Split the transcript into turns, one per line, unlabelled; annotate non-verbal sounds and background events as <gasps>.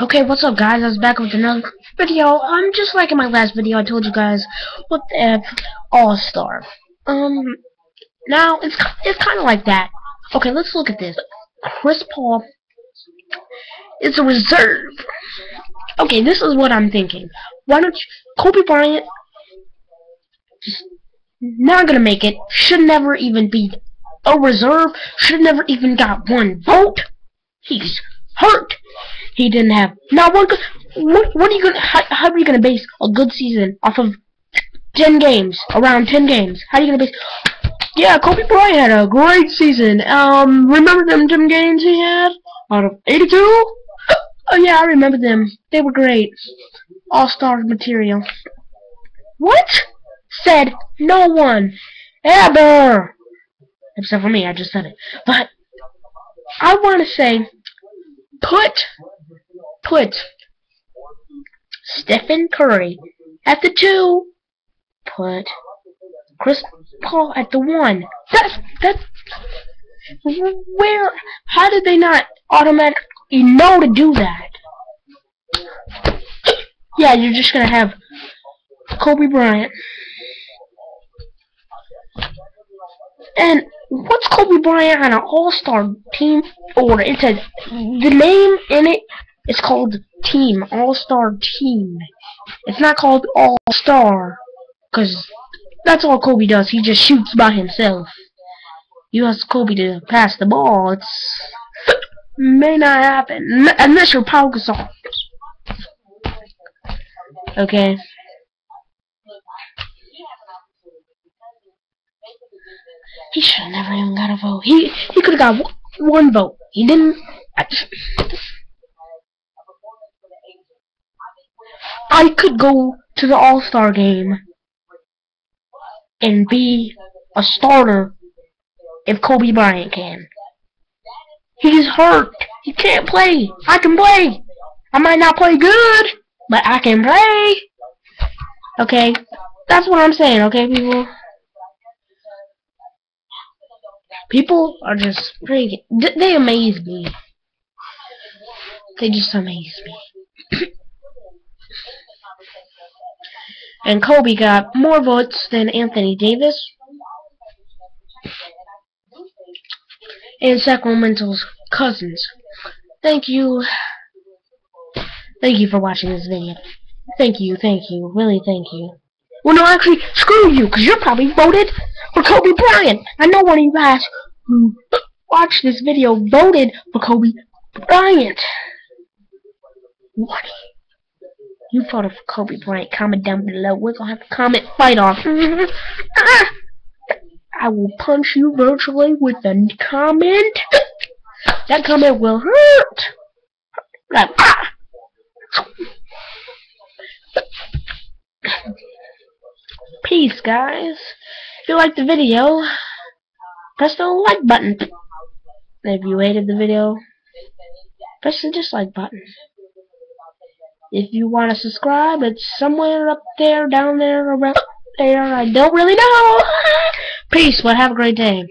Okay, what's up guys? I was back with another video. Um, just like in my last video, I told you guys what the F All-Star. Um, now, it's, it's kind of like that. Okay, let's look at this. Chris Paul is a reserve. Okay, this is what I'm thinking. Why don't you, Kobe Bryant, just not gonna make it, should never even be a reserve, should never even got one vote. He's hurt. He didn't have now one. What, what are you gonna? How, how are you gonna base a good season off of ten games? Around ten games? How are you gonna base? Yeah, Kobe Bryant had a great season. Um, remember them ten games he had out of eighty-two? <gasps> Oh yeah, I remember them. They were great. All-star material. What? Said no one ever. Except for me, I just said it. But I want to say, put put Stephen Curry at the two. Put Chris Paul at the one. That's that's where. How did they not automatically know to do that? Yeah, you're just gonna have Kobe Bryant. And what's Kobe Bryant on an all-star team order? It says the name in it is called Team All-Star Team. It's not called All-Star because that's all Kobe does. He just shoots by himself. You ask Kobe to pass the ball. It's may not happen unless you're Pau Gasol. Okay. He should have never even got a vote. He he could have got one vote. He didn't. I could go to the All-Star game and be a starter if Kobe Bryant can. He's hurt. He can't play. I can play. I might not play good, but I can play. Okay? That's what I'm saying, okay, people? People are just freaking. They amaze me. They just amaze me. And Kobe got more votes than Anthony Davis. And Sacramento's Cousins. Thank you. Thank you for watching this video. Thank you, thank you, really thank you. Well, no, actually, screw you, because you're probably voted for Kobe Bryant. I know one of you guys who watched this video voted for Kobe Bryant. What? You voted for Kobe Bryant. Comment down below. We're to have a comment fight off. <laughs> I will punch you virtually with a comment. That comment will hurt. <laughs> Peace, guys. If you liked the video, press the like button. If you hated the video, press the dislike button. If you want to subscribe, it's somewhere up there, down there, around there. I don't really know. <laughs> Peace, but have a great day.